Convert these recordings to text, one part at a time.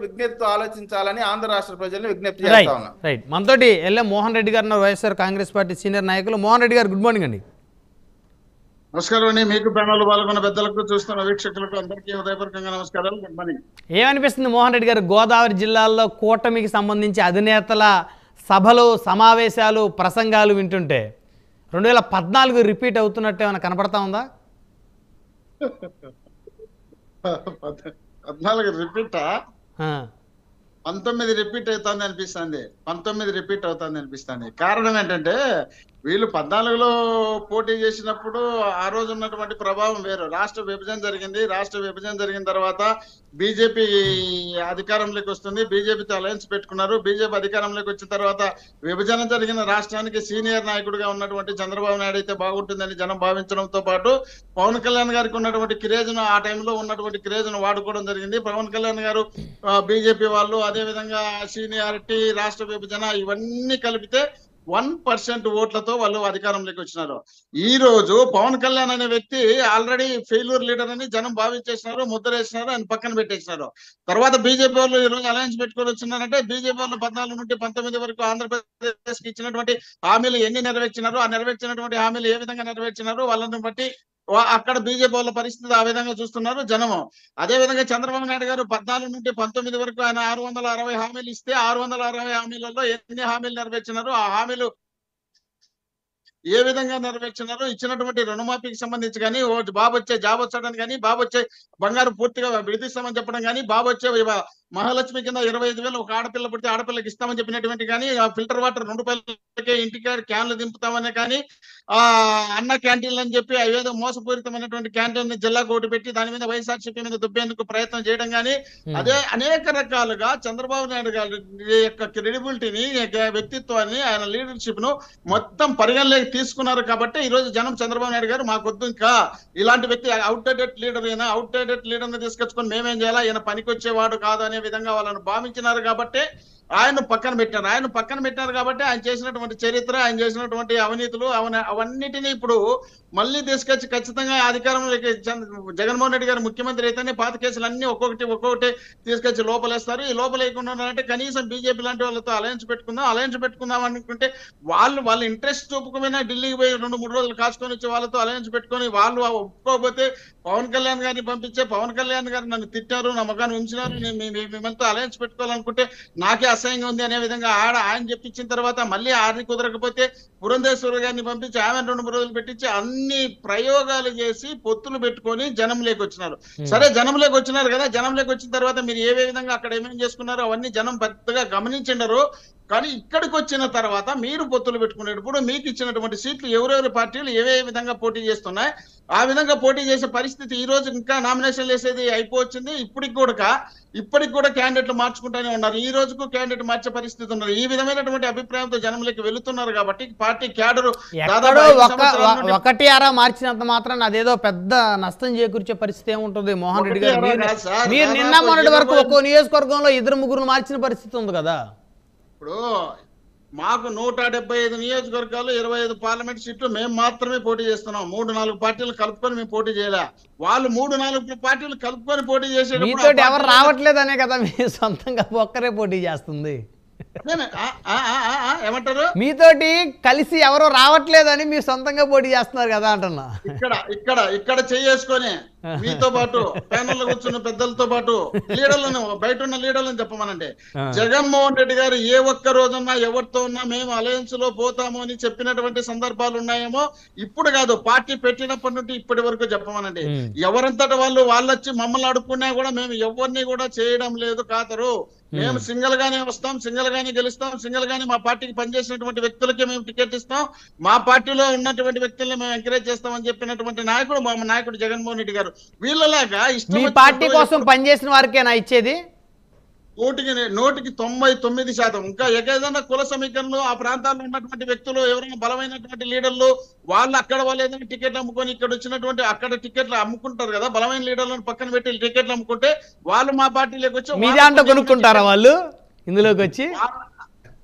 విజ్ఞప్తితో ఆలోచించాలని ఆంధ్ర రాష్ట్ర ప్రజల్ని విజ్ఞప్తి రైట్ చేస్తా ఉన్నాం. రైట్ మనతోటి ఎల్ఎం మోహన్ రెడ్డి గారు వైఎస్ఆర్ కాంగ్రెస్ పార్టీ సీనియర్ నాయకులు. మోహన్ రెడ్డి గారు గుడ్ మార్నింగ్ అండి. నమస్కారం అండి. మీకు ప్యానల్ పాల్గొన్న పెద్దలకు చూస్తున్న వీక్షకులకు అందరికీ హృదయపూర్వకంగా నమస్కారాలు. గుడ్ మార్నింగ్ ఏమనిపిస్తుంది మోహన్ రెడ్డి గారు? గోదావరి జిల్లాల్లో కూటమికి సంబంధించి అధినేతల సభలు సమావేశాలు ప్రసంగాలు వింటుంటే రెండు వేల పద్నాలుగు రిపీట్ అవుతున్నట్టు ఏమైనా కనపడతా ఉందా? పద్నాలుగు రిపీటా? పంతొమ్మిది రిపీట్ అవుతుంది అనిపిస్తుంది. పంతొమ్మిది రిపీట్ అవుతుంది అనిపిస్తుంది. కారణం ఏంటంటే వీళ్ళు పద్నాలుగులో పోటీ చేసినప్పుడు ఆ రోజు ఉన్నటువంటి ప్రభావం వేరు. రాష్ట్ర విభజన జరిగింది. రాష్ట్ర విభజన జరిగిన తర్వాత బీజేపీ అధికారంలోకి వస్తుంది. బీజేపీతో అలయన్స్ పెట్టుకున్నారు. బీజేపీ అధికారంలోకి వచ్చిన తర్వాత విభజన జరిగిన రాష్ట్రానికి సీనియర్ నాయకుడిగా ఉన్నటువంటి చంద్రబాబు నాయుడు అయితే బాగుంటుందని జనం భావించడంతో పాటు పవన్ కళ్యాణ్ గారికి ఉన్నటువంటి క్రేజ్ను ఆ టైంలో ఉన్నటువంటి క్రేజ్ను వాడుకోవడం జరిగింది. పవన్ కళ్యాణ్ గారు బీజేపీ వాళ్ళు అదే విధంగా సీనియారిటీ రాష్ట్ర విభజన ఇవన్నీ కలిపితే వన్ పర్సెంట్ ఓట్లతో వాళ్ళు అధికారంలోకి వచ్చినారు. ఈ రోజు పవన్ కళ్యాణ్ అనే వ్యక్తి ఆల్రెడీ ఫెయిల్యూర్ లీడర్ అని జనం భావించేసినారు ముద్రేసినారు ఆయన పక్కన పెట్టేసినారు. తర్వాత బీజేపీ వాళ్ళు ఈ రోజు అలయన్స్ పెట్టుకొని వచ్చినారంటే బీజేపీ వాళ్ళు పద్నాలుగు నుండి పంతొమ్మిది వరకు ఆంధ్రప్రదేశ్కి ఇచ్చినటువంటి హామీలు ఎన్ని నెరవేర్చినారు ఆ నెరవేర్చినటువంటి హామీలు ఏ విధంగా నెరవేర్చినారు వాళ్ళని బట్టి అక్కడ బీజేపీ వాళ్ళ పరిస్థితి ఆ విధంగా చూస్తున్నారు జనము. అదే విధంగా చంద్రబాబు నాయుడు గారు పద్నాలుగు నుండి పంతొమ్మిది వరకు ఆయన ఆరు వందల అరవై హామీలు ఇస్తే ఆరు వందల అరవై హామీలలో ఎన్ని హామీలు నెరవేర్చినారు ఆ హామీలు ఏ విధంగా నెరవేర్చినారో ఇచ్చినటువంటి రుణమాఫీకి సంబంధించి కానీ బాబు వచ్చే జాబ్ వచ్చాడని కానీ బాబు వచ్చే బంగారు పూర్తిగా విడిదిస్తామని చెప్పడం కానీ బాబు వచ్చే మహాలక్ష్మి కింద ఇరవై ఐదు వేలు ఒక ఆడపిల్ల పుడితే ఆడపిల్లకి ఇస్తామని చెప్పినటువంటి కానీ ఆ ఫిల్టర్ వాటర్ రెండు రూపాయలకే ఇంటికి క్యాన్లు దింపుతామని కానీ ఆ అన్న క్యాంటీన్లు అని చెప్పి అవేదో మోసపూరితమైనటువంటి క్యాంటీన్ జిల్లాకు ఒకటి పెట్టి దాని మీద వైఎస్ఆర్సీపీ మీద దుబ్బేందుకు ప్రయత్నం చేయడం కానీ అదే అనేక రకాలుగా చంద్రబాబు నాయుడు గారి యొక్క క్రెడిబిలిటీని వ్యక్తిత్వాన్ని ఆయన లీడర్షిప్ను మొత్తం పరిగణలోకి తీసుకున్నారు కాబట్టి ఈ రోజు జనం చంద్రబాబు నాయుడు గారు మాకొద్దు ఇంకా. ఇలాంటి వ్యక్తి అవుట్డేటెడ్ లీడర్ అయినా అవుట్డేటెడ్ లీడర్ని తీసుకొచ్చుకొని మేమేం చేయాలా? ఈయన పనికొచ్చేవాడు కాదు అనే విధంగా వాళ్ళను భావించినారు కాబట్టి ఆయన పక్కన పెట్టారు. ఆయన పక్కన పెట్టారు కాబట్టి ఆయన చేసినటువంటి చరిత్ర ఆయన చేసినటువంటి అవినీతులు అవన్నిటినీ అవన్నిటిని ఇప్పుడు మళ్ళీ తీసుకొచ్చి ఖచ్చితంగా అధికారంలోకి జగన్మోహన్ రెడ్డి గారు ముఖ్యమంత్రి అయితేనే పాత కేసులు అన్ని ఒక్కొక్కటి ఒక్కొక్కటి తీసుకొచ్చి లోపలేస్తారు. ఈ లోపలేకుండా ఉండాలంటే కనీసం బీజేపీ లాంటి వాళ్ళతో అలయన్స్ పెట్టుకుందాం అలయన్స్ పెట్టుకుందాం అనుకుంటే వాళ్ళు వాళ్ళ ఇంట్రెస్ట్ చూపుకుపోయినా ఢిల్లీకి పోయి రెండు మూడు రోజులు కాసుకొని వచ్చి వాళ్ళతో అలయన్స్ పెట్టుకొని వాళ్ళు ఒప్పుకోకపోతే పవన్ కళ్యాణ్ గారిని పంపించే పవన్ కళ్యాణ్ గారు నన్ను తిట్టారు నా మగాన్ని ఉంచినారు నేను మిమ్మల్తో అలయన్స్ పెట్టుకోవాలనుకుంటే నాకే అసహ్యంగా ఉంది అనే విధంగా ఆడ ఆయన చెప్పించిన తర్వాత మళ్ళీ ఆరిని కుదరకపోతే పురంధేశ్వర గారిని పంపించి ఆమె రెండు మూడు రోజులు పెట్టించి అన్ని ప్రయోగాలు చేసి పొత్తులు పెట్టుకొని జనంలోకి వచ్చినారు. సరే జనంలోకి వచ్చినారు కదా జనంలోకి వచ్చిన తర్వాత మీరు ఏ విధంగా అక్కడ ఏమేమి చేసుకున్నారో అవన్నీ జనం పెద్దగా గమనించిండరు. కానీ ఇక్కడికి వచ్చిన తర్వాత మీరు పొత్తులు పెట్టుకునేటప్పుడు మీకు ఇచ్చినటువంటి సీట్లు ఎవరెవరి పార్టీలు ఏవే విధంగా పోటీ చేస్తున్నాయి? ఆ విధంగా పోటీ చేసే పరిస్థితి ఈ రోజు ఇంకా నామినేషన్ వేసేది అయిపోవచ్చింది. ఇప్పటికి కూడా ఇప్పటికి కూడా క్యాండిడేట్లు మార్చుకుంటానే ఉన్నారు. ఈ రోజుకు క్యాండిడేట్ మార్చే పరిస్థితి ఉన్నారు ఈ విధమైనటువంటి అభిప్రాయంతో జనంలోకి వెళుతున్నారు కాబట్టి పార్టీ క్యాడరు ఒకటి అరా మార్చినంత మాత్రం అదేదో పెద్ద నష్టం చేకూర్చే పరిస్థితి ఏముంటుంది? మోహన్ రెడ్డి గారు మీరు- నిన్న మొన్నటి వరకు ఒక్కో నియోజకవర్గంలో ఇద్దరు ముగ్గురు మార్చిన పరిస్థితి ఉంది కదా? ఇప్పుడు మాకు నూట డెబ్బై ఐదు నియోజకవర్గాలు ఇరవై ఐదు పార్లమెంట్ సీట్లు మేము మాత్రమే పోటీ చేస్తున్నాం. మూడు నాలుగు పార్టీలు కలుపుకొని మేము పోటీ చేయలే. వాళ్ళు మూడు నాలుగు పార్టీలు కలుపుకొని పోటీ చేసేటప్పుడు ఆ ఎవరు రావట్లేదనే కదా మీ సొంతంగా ఒక్కరే పోటీ చేస్తుంది. ఏమంటారు? మీతోటి కలిసి ఎవరో రావట్లేదని మీరు సొంతంగా పోటీ చేస్తున్నారు కదా అంటున్నా. ఇక్కడ ఇక్కడ ఇక్కడ చేసుకొని మీతో పాటు ప్యానల్ కూర్చున్న పెద్దలతో పాటు లీడర్లను బయట ఉన్న లీడర్లను చెప్పమనండి. జగన్మోహన్ రెడ్డి గారు ఏ ఒక్క రోజున్నా ఎవరితో ఉన్నా మేము అలయన్స్లో పోతాము అని చెప్పినటువంటి సందర్భాలు ఉన్నాయేమో ఇప్పుడు కాదు పార్టీ పెట్టినప్పటి నుండి ఇప్పటి వరకు చెప్పమనండి. ఎవరంతట వాళ్ళు వాళ్ళు వచ్చి మమ్మల్ని అడుక్కున్నా కూడా మేము ఎవరిని కూడా చేయడం లేదు కాతరు మేము. సింగిల్ గానే వస్తాం సింగిల్ గానే గెలుస్తాం సింగిల్ గానే మా పార్టీకి పనిచేసినటువంటి వ్యక్తులకే మేము టికెట్ ఇస్తాం. మా పార్టీలో ఉన్నటువంటి వ్యక్తుల్ని మేము ఎంకరేజ్ చేస్తామని చెప్పినటువంటి నాయకుడు మా నాయకుడు జగన్మోహన్ రెడ్డి గారు. వీళ్ళలాగా ఇష్టం మీ పార్టీ కోసం పనిచేసిన వారికేనా ఇచ్చేది? నూటికి నూటికి తొంభై తొమ్మిది శాతం. ఇంకా ఏదైనా కుల సమీకరణలు ఆ ప్రాంతాల్లో ఉన్నటువంటి వ్యక్తులు ఎవరైనా బలమైనటువంటి లీడర్లు వాళ్ళు అక్కడ వాళ్ళు ఏదైనా టికెట్లు అమ్ముకొని ఇక్కడ వచ్చినటువంటి అక్కడ టికెట్లు అమ్ముకుంటారు కదా బలమైన లీడర్లను పక్కన పెట్టి టికెట్లు అమ్ముకుంటే వాళ్ళు మా పార్టీలోకి వచ్చి మీ దాంట్లో కొనుక్కుంటారా వాళ్ళు? ఇందులోకి వచ్చి?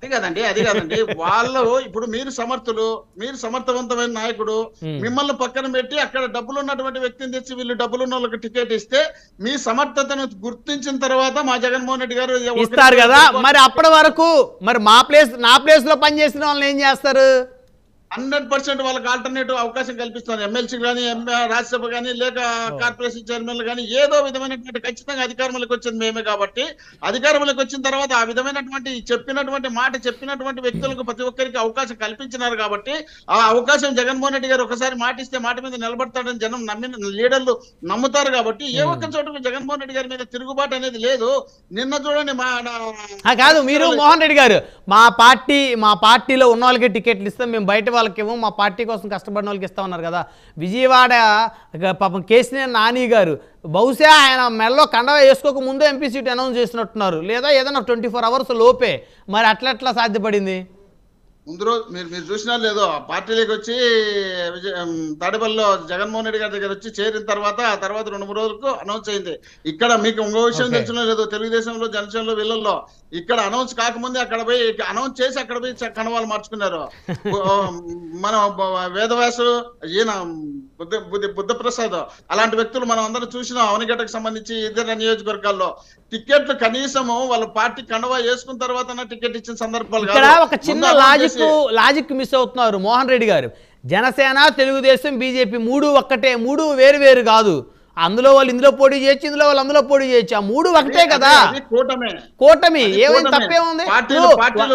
అది కదండి అది కదండి. వాళ్ళు ఇప్పుడు మీరు సమర్థులు మీరు సమర్థవంతమైన నాయకుడు. మిమ్మల్ని పక్కన పెట్టి అక్కడ డబ్బులు ఉన్నటువంటి వ్యక్తిని తెచ్చి వీళ్ళు డబ్బులు ఉన్న వాళ్ళకి టికెట్ ఇస్తే మీ సమర్థతను గుర్తించిన తర్వాత మా జగన్మోహన్ రెడ్డి గారు ఇస్తారు కదా. మరి అప్పటి వరకు మరి మా ప్లేస్ నా ప్లేస్లో పనిచేసిన వాళ్ళని ఏం చేస్తారు? హండ్రెడ్ పర్సెంట్ వాళ్ళకి ఆల్టర్నేటివ్ అవకాశం కల్పిస్తుంది ఎమ్మెల్సీ కానీ రాజ్యసభ కానీ లేక కార్పొరేషన్ చైర్మన్లు కానీ ఏదో విధమైనటువంటి ఖచ్చితంగా అధికారంలోకి వచ్చింది మేమే కాబట్టి అధికారంలోకి వచ్చిన తర్వాత ఆ విధమైనటువంటి చెప్పినటువంటి మాట చెప్పినటువంటి వ్యక్తులకు ప్రతి ఒక్కరికి అవకాశం కల్పించినారు కాబట్టి ఆ అవకాశం జగన్మోహన్ రెడ్డి గారు ఒకసారి మాట ఇస్తే మాట మీద నిలబడతాడని జనం నమ్మిన లీడర్లు నమ్ముతారు కాబట్టి ఏ ఒక్క చోట జగన్మోహన్ రెడ్డి గారి మీద తిరుగుబాటు అనేది లేదు. నిన్న చూడండి మా కాదు మీరు మోహన్ రెడ్డి గారు మా పార్టీ మా పార్టీలో ఉన్న వాళ్ళకి టికెట్లు ఇస్తాం మేము బయట ఏమో మా పార్టీ కోసం కష్టపడిన వాళ్ళకి ఇస్తా ఉన్నారు కదా. విజయవాడ పాపం కేసీఆర్ నాని గారు. బహుశా ఆయన మెల్లో కండవ వేసుకోక ముందే ఎంపీ సీట్ అనౌన్స్ చేసినట్టున్నారు. లేదా ఏదైనా ట్వంటీ ఫోర్ అవర్స్ లోపే. మరి అట్లట్లా సాధ్యపడింది? ముందు రోజు మీరు మీరు చూసినా లేదో. ఆ పార్టీలోకి వచ్చి తాడేపల్లిలో జగన్మోహన్ రెడ్డి గారి దగ్గర వచ్చి చేరిన తర్వాత ఆ తర్వాత రెండు మూడు రోజులకు అనౌన్స్ అయింది. ఇక్కడ మీకు ఇంకో విషయం. తెలిసిన లేదు. తెలుగుదేశంలో జనసేనలో వీళ్ళల్లో ఇక్కడ అనౌన్స్ కాకముందే అక్కడ పోయి అనౌన్స్ చేసి అక్కడ పోయి కణవాలు మార్చుకున్నారు. మన వేదవ్యాసు ఈయన బుద్ధ బుద్ధ బుద్ధప్రసాద్ అలాంటి వ్యక్తులు మనం అందరం చూసినాం. అవనిగడ్డకు సంబంధించి ఇతర నియోజకవర్గాల్లో టికెట్లు కనీసము వాళ్ళ పార్టీ కండవా వేసుకున్న తర్వాత టికెట్ ఇచ్చిన సందర్భాలు. ఒక చిన్న announce లాజిక్ లాజిక్ మిస్ అవుతున్నారు మోహన్ రెడ్డి గారు? జనసేన తెలుగుదేశం బీజేపీ మూడు ఒక్కటే మూడు వేరు వేరు కాదు. అందులో వాళ్ళు ఇందులో పోటీ చేయొచ్చు ఇందులో వాళ్ళు అందులో పోటీ చేయొచ్చు. ఆ మూడు ఒకటే కదా. కూటమే. ఏమైంది. తప్పేముంది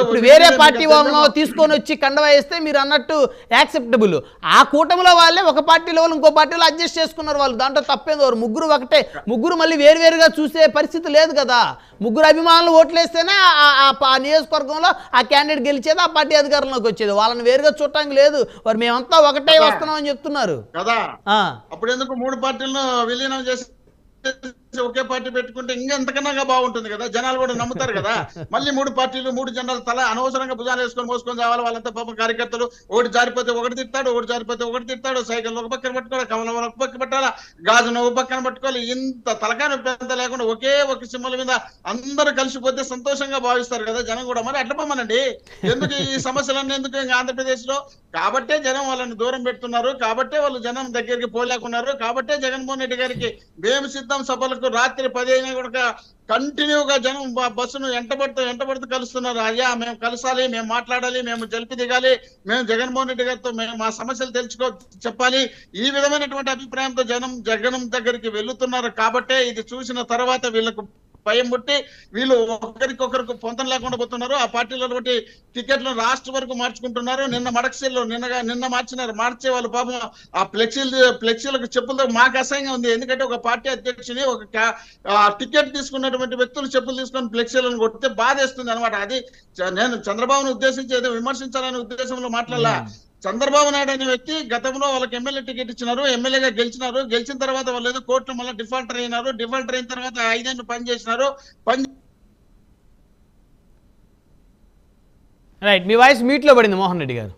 ఇప్పుడు వేరే పార్టీ వాళ్ళను అర్థం తీసుకొని వచ్చి కండవ వేస్తే మీరు అన్నట్టు యాక్సెప్టబుల్. ఆ కూటమిలో వాళ్ళే ఒక పార్టీలో వాళ్ళు ఇంకో పార్టీలో అడ్జస్ట్ చేసుకున్నారు వాళ్ళు. దాంట్లో తప్పేంది వారు. ముగ్గురు ఒకటే. ముగ్గురు మళ్ళీ వేరువేరుగా చూసే పరిస్థితి లేదు కదా. ముగ్గురు అభిమానులు ఓట్లేస్తేనే ఆ- నియోజకవర్గంలో ఆ క్యాండిడేట్ గెలిచేది ఆ పార్టీ అధికారంలోకి వచ్చేది. వాళ్ళని వేరుగా చూడటానికి లేదు. వారు మేమంతా ఒకటే వస్తున్నాం అని చెప్తున్నారు. కదా. అప్పుడు ఎందుకు మూడు పార్టీలను విలీనం చేసి ఒకే పార్టీ పెట్టుకుంటే ఇంకా ఎంతకన్నా బాగుంటుంది కదా? జనాలు కూడా నమ్ముతారు కదా? మళ్ళీ మూడు పార్టీలు మూడు జెండాలు తల అనవసరంగా భుజాలు వేసుకొని మోసుకొని రావాలి. వాళ్ళంతా పాపం కార్యకర్తలు. ఒకటి జారిపోతే ఒకటి తిట్టాడు ఒకటి జారిపోతే ఒకటి తిట్టాడు సైకిల్ ఒక పక్కన పట్టుకోవాలి కమలం ఒక పక్కన పట్టాలా? గాజును ఒక పక్కన పట్టుకోవాలి. ఇంత తలకాయ నొప్పి లేకుండా ఒకే ఒక సింబల్ మీద అందరూ కలిసిపోతే సంతోషంగా భావిస్తారు కదా జనం కూడా. మరి అట్లా పొమ్మనండి ఎందుకు ఈ సమస్యలన్నీ ఎందుకు ఇంకా ఆంధ్రప్రదేశ్లో కాబట్టే జనం వాళ్ళని దూరం పెడుతున్నారు. కాబట్టే వాళ్ళు జనం దగ్గరికి పోలేకున్నారు. కాబట్టే జగన్మోహన్ రెడ్డి గారికి మేము సిద్ధం సభలకు రాత్రి పది అయినా కూడా కంటిన్యూగా జనం బస్సును ఎంటబడుతూ ఎంటబడుతూ కలుస్తున్నారు. అయ్యా మేము కలసాలి మేము మాట్లాడాలి మేము జలిపి దిగాలి మేము జగన్మోహన్ రెడ్డి గారితో మేము మా సమస్యలు తెలుసుకో చెప్పాలి. ఈ విధమైనటువంటి అభిప్రాయంతో జనం జగన్ దగ్గరికి వెళ్తున్నారు. కాబట్టే ఇది చూసిన తర్వాత వీళ్ళకు భయం పుట్టి వీళ్ళు ఒకరికొకరికి పొంతం లేకుండా పోతున్నారు. ఆ పార్టీలో ఒకటి టికెట్లు రాష్ట్ర వరకు మార్చుకుంటున్నారు. నిన్న మడక్సీల్లో నిన్నగా నిన్న మార్చినారు. మార్చే వాళ్ళు పాపం ఆ ఫ్లెక్సీలు ఫ్లెక్సీలకు చెప్పులతో మాకు అసహ్యంగా ఉంది. ఎందుకంటే ఒక పార్టీ అధ్యక్షుని ఒక ఆ టికెట్ తీసుకున్నటువంటి వ్యక్తులు చెప్పులు తీసుకొని ఫ్లెక్సీలను కొడితే బాధేస్తుంది అనమాట అది నేను చంద్రబాబును ఉద్దేశించి ఏదో విమర్శించాలనే ఉద్దేశంలో మాట్లాడాల. చంద్రబాబు నాయుడు అనే వ్యక్తి గతంలో వాళ్ళకి ఎమ్మెల్యే టికెట్ ఇచ్చినారు ఎమ్మెల్యేగా గెలిచినారు. గెలిచిన తర్వాత వాళ్ళు ఏదో కోర్టు మళ్ళీ డిఫాల్టర్ అయినారు. డిఫాల్టర్ అయిన తర్వాత ఐదేళ్ళు పని చేసినారు. పని రైట్ మీ వాయిస్ మీట్లో పడింది మోహన్ రెడ్డి గారు.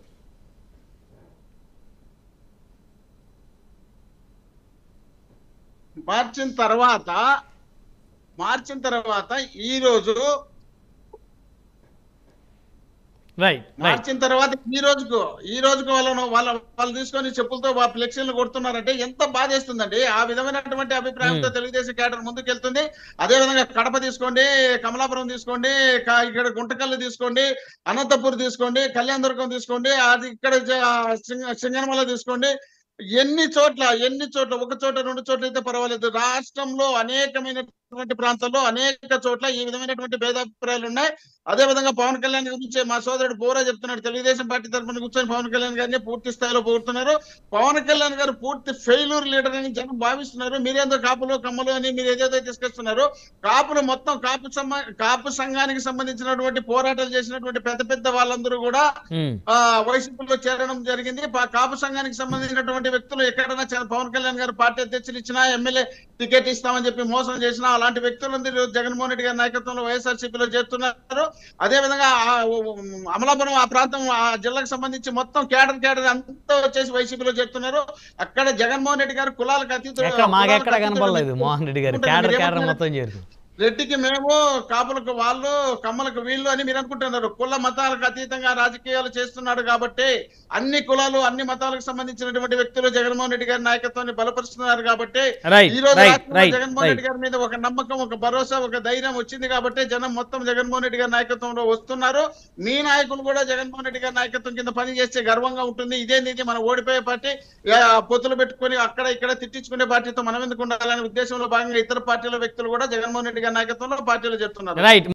మార్చిన తర్వాత మార్చిన తర్వాత ఈ రోజు రైట్ రైట్ మార్చిన తర్వాత ఈ రోజుకు ఈ రోజుకు వాళ్ళను వాళ్ళ వాళ్ళు తీసుకొని చెప్పులతో ఫ్లెక్సీలు కొడుతున్నారంటే ఎంత బాధేస్తుందండి ఆ విధమైనటువంటి అభిప్రాయంతో తెలుగుదేశం కేడర్ ముందుకు వెళ్తుంది అదే విధంగా కడప తీసుకోండి కమలాపురం తీసుకోండి ఇక్కడ గుంటకల్లు తీసుకోండి అనంతపూర్ తీసుకోండి కళ్యాణదుర్గం తీసుకోండి అది ఇక్కడ సింగనమల తీసుకోండి. ఎన్ని చోట్ల ఎన్ని చోట్ల ఒక చోట రెండు చోట్ల అయితే పర్వాలేదు. రాష్ట్రంలో అనేకమైనటువంటి ప్రాంతాల్లో అనేక చోట్ల ఈ విధమైనటువంటి భేదాభిప్రాయాలు ఉన్నాయి. అదే విధంగా పవన్ కళ్యాణ్ గురించి మా సోదరుడు బోరా చెప్తున్నాడు. తెలుగుదేశం పార్టీ తరఫున కూర్చొని పవన్ కళ్యాణ్ గారిని పూర్తి స్థాయిలో పొగుడుతున్నారు. పవన్ కళ్యాణ్ గారు పూర్తి ఫెయిల్యూర్ లీడర్ అని జనం భావిస్తున్నారు. మీరేందో కాపులు కమ్మలు అని మీరు ఏదేదో తీసుకొస్తున్నారు. కాపులు మొత్తం కాపు కాపు సంఘానికి సంబంధించినటువంటి పోరాటాలు చేసినటువంటి పెద్ద పెద్ద వాళ్ళందరూ కూడా వైసీపీలో చేరడం జరిగింది. కాపు సంఘానికి సంబంధించినటువంటి వ్యక్తులు ఎక్కడైనా పవన్ కళ్యాణ్ గారు పార్టీ అధ్యక్షులు ఇచ్చినా ఎమ్మెల్యే టికెట్ ఇస్తామని చెప్పి మోసం చేసినా అలాంటి వ్యక్తులందరూ జగన్మోహన్ రెడ్డి గారి నాయకత్వంలో వైఎస్ఆర్సీపీలో చేరుతున్నారు అదే విధంగా ఆ ఉ- ఉ- అమలాపురం ఆ ప్రాంతం ఆ జిల్లాకు సంబంధించి మొత్తం కేడర్ కేడర్ అంతా వచ్చేసి వైసీపీలో చేరుతున్నారు అక్కడ జగన్మోహన్ రెడ్డి గారు కులాలకు అతీతుడు మోహన్ రెడ్డి గారు? మొత్తం చేరుతుంది రెడ్డికి మేము కాపులకు వాళ్ళు కమ్మలకు వీళ్ళు అని మీరు అనుకుంటున్నారు. కుల మతాలకు అతీతంగా రాజకీయాలు చేస్తున్నాడు కాబట్టి అన్ని కులాలు అన్ని మతాలకు సంబంధించినటువంటి వ్యక్తులు జగన్మోహన్ రెడ్డి గారి నాయకత్వాన్ని బలపరుస్తున్నారు కాబట్టి ఈ రోజు జగన్మోహన్ రెడ్డి. గారి మీద ఒక నమ్మకం ఒక భరోసా ఒక ధైర్యం వచ్చింది కాబట్టి జనం మొత్తం జగన్మోహన్ రెడ్డి గారి నాయకత్వంలో వస్తున్నారు. మీ నాయకులు కూడా జగన్మోహన్ రెడ్డి గారి నాయకత్వం కింద పని చేస్తే గర్వంగా ఉంటుంది. ఇదే నీతి మనం ఓడిపోయే పార్టీ. పొత్తులు పెట్టుకొని అక్కడ ఇక్కడ తిట్టించుకునే పార్టీతో మనం ఎందుకు ఉండాలనే ఉద్దేశంలో భాగంగా ఇతర పార్టీల వ్యక్తులు కూడా జగన్మోహన్ రెడ్డి నాయకత్వంలో పార్టీలు చెప్తున్నారు రైట్